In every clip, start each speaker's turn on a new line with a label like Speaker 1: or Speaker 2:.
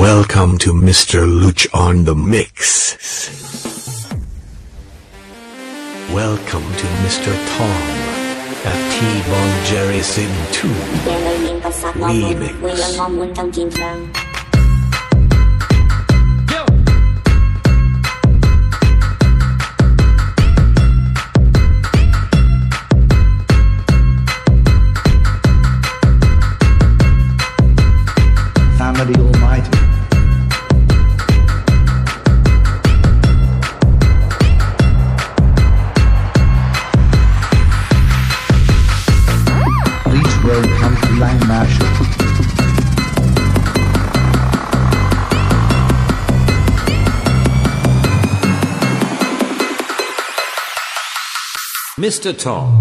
Speaker 1: Welcome to Mr. Luch on the Mix. Welcome to Mr. Tom at T-Bone Jerry Sin 2.
Speaker 2: để lời miệng có sát ngon bụng
Speaker 1: Remix.
Speaker 3: Mr. Tom.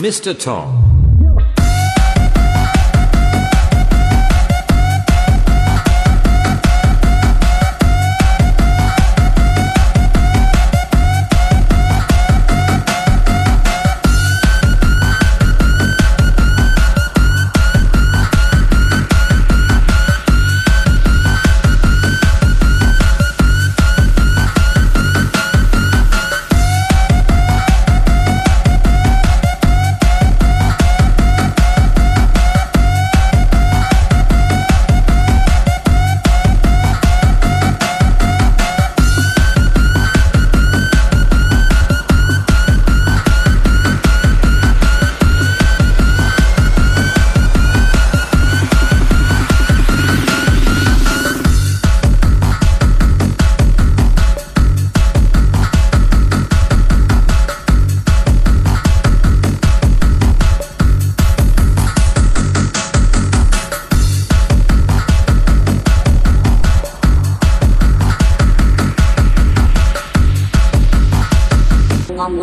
Speaker 4: Mr. Tom.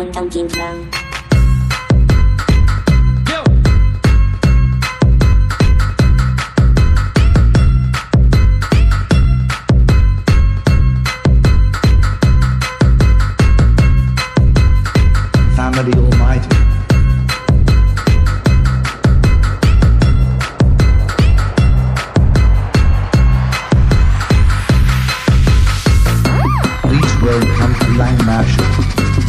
Speaker 2: 我当警察。
Speaker 3: Family Almighty. Leech Road Marshal.